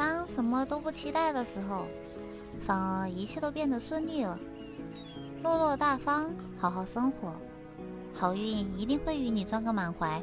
当什么都不期待的时候反而一切都变得顺利了。落落大方好好生活好运一定会与你撞个满怀。